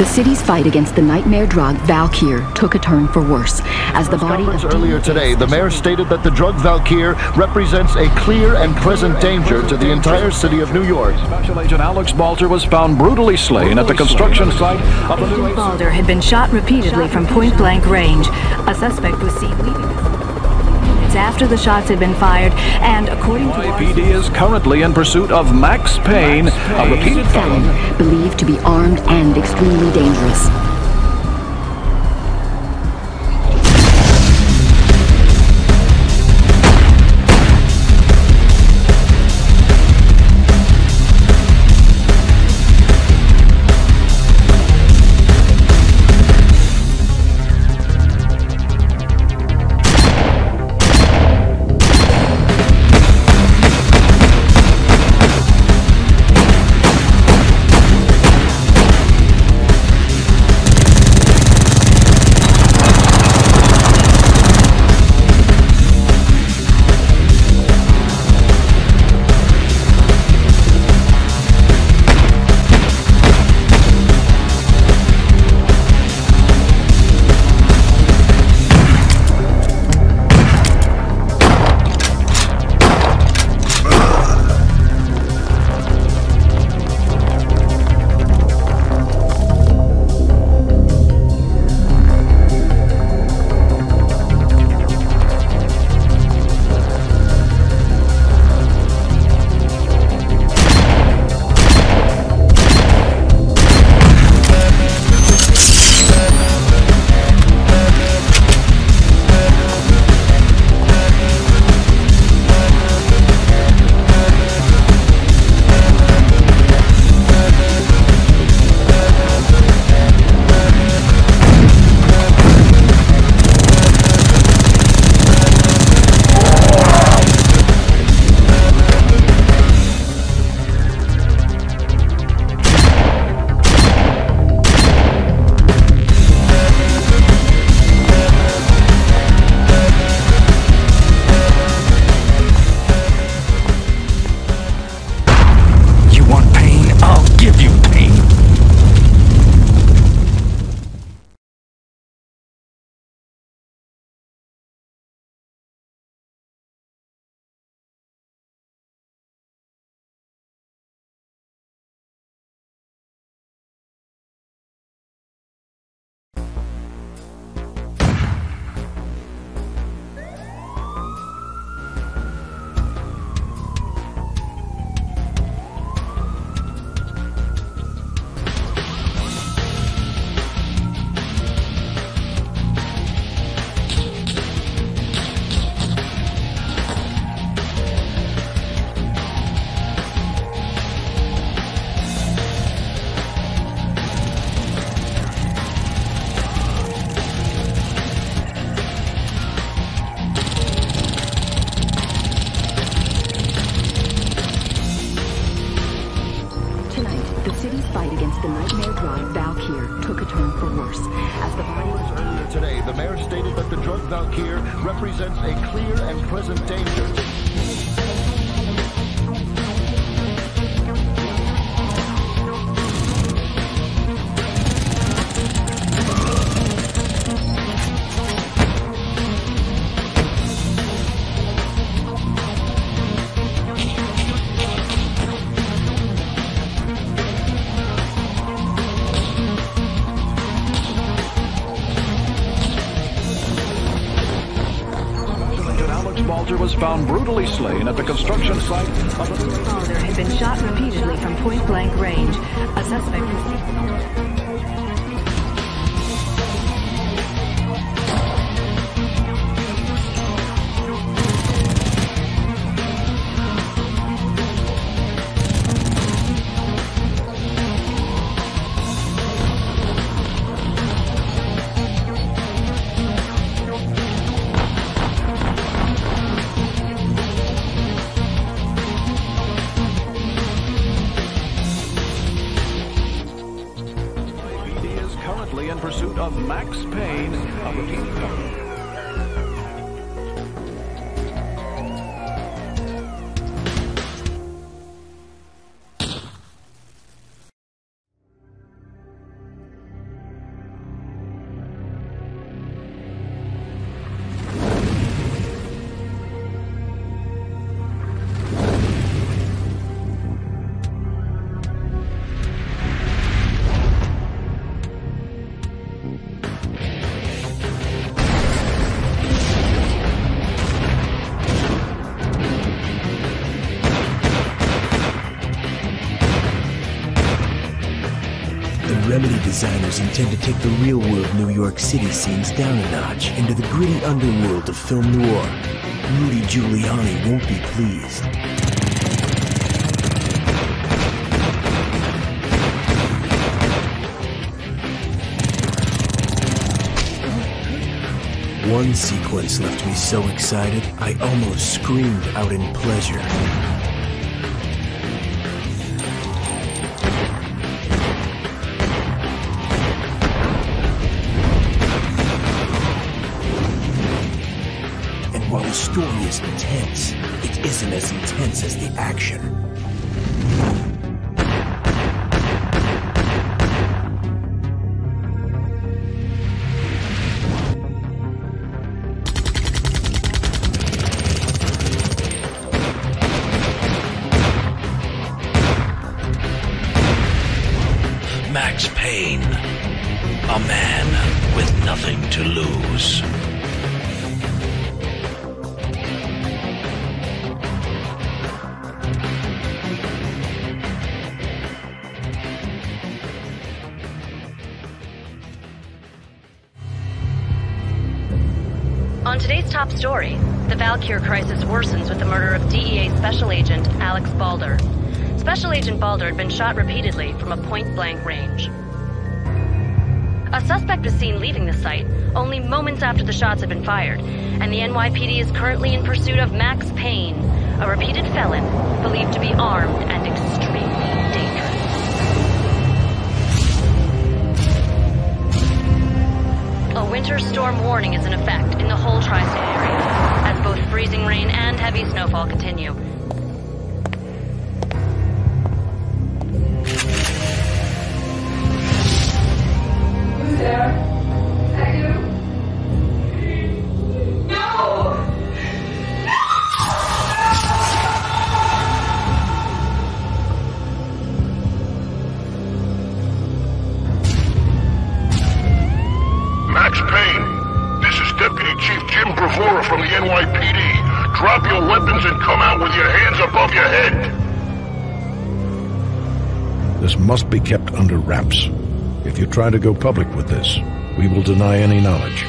The city's fight against the nightmare drug Valkyr took a turn for worse as the body Conference of earlier today, the mayor stated that the drug Valkyr represents a clear and present danger to the entire city of New York. Special Agent Alex Balder was found brutally slain at the construction site of the new Agent Balder had been shot repeatedly from point-blank range. A suspect was seen leaving It's after the shots had been fired, and according to... NYPD is currently in pursuit of Max Payne, a repeated felon believed to be armed and extremely dangerous. Fight against the nightmare drug Valkyr took a turn for worse. As the body Earlier today, the mayor stated that the drug Valkyr represents a clear and present danger found brutally slain at the construction site of Balder had been shot repeatedly from point-blank range. A suspect designers intend to take the real-world New York City scenes down a notch into the gritty underworld of film noir. Rudy Giuliani won't be pleased. One sequence left me so excited, I almost screamed out in pleasure. It isn't as intense as the action. Top story, the Valkyr crisis worsens with the murder of DEA Special Agent Alex Balder. Special Agent Balder had been shot repeatedly from a point-blank range. A suspect was seen leaving the site only moments after the shots had been fired, and the NYPD is currently in pursuit of Max Payne, a repeated felon believed to be armed and winter storm warning is in effect in the whole tri-state area, as both freezing rain and heavy snowfall continue. This must be kept under wraps. If you try to go public with this, we will deny any knowledge.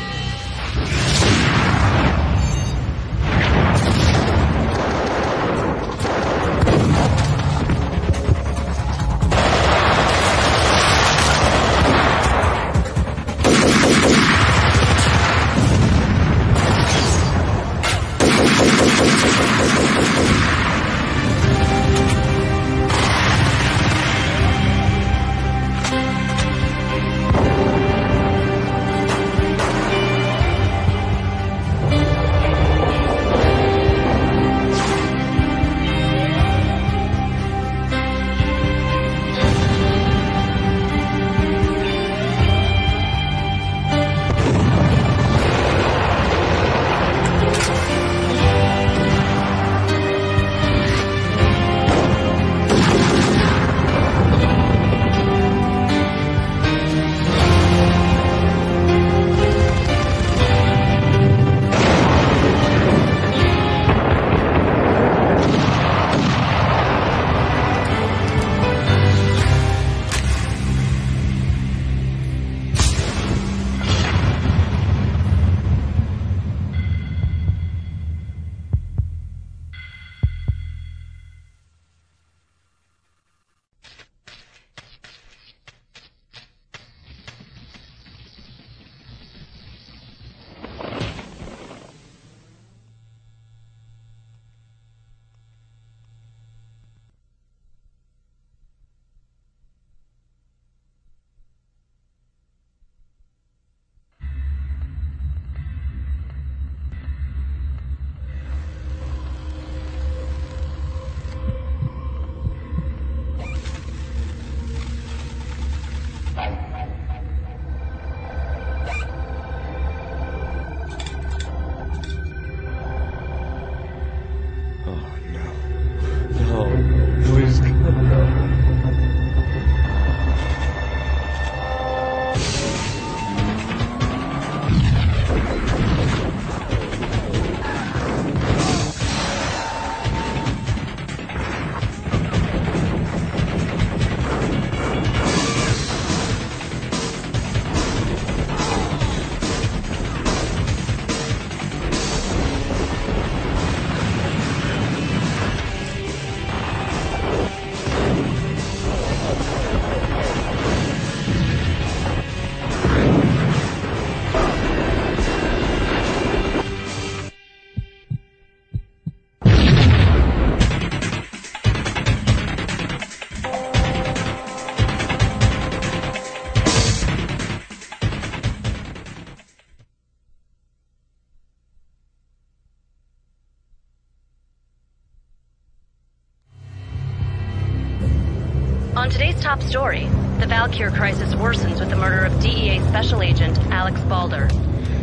Today's top story, the Valkyr crisis worsens with the murder of DEA Special Agent Alex Balder.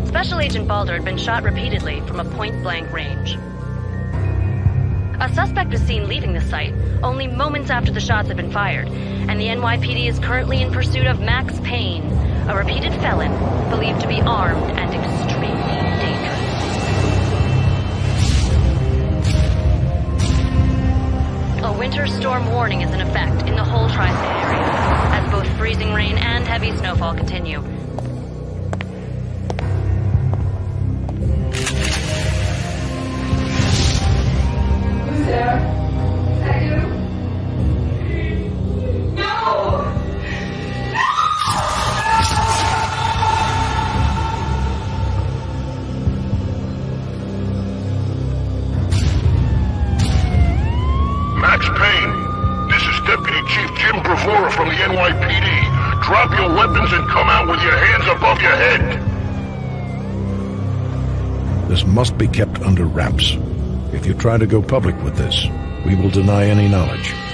Special Agent Balder had been shot repeatedly from a point-blank range. A suspect was seen leaving the site only moments after the shots had been fired, and the NYPD is currently in pursuit of Max Payne, a repeated felon believed to be armed and extremely dangerous. Winter storm warning is in effect in the whole tri-state area, as both freezing rain and heavy snowfall continue. Max kept under wraps. If you try to go public with this, we will deny any knowledge.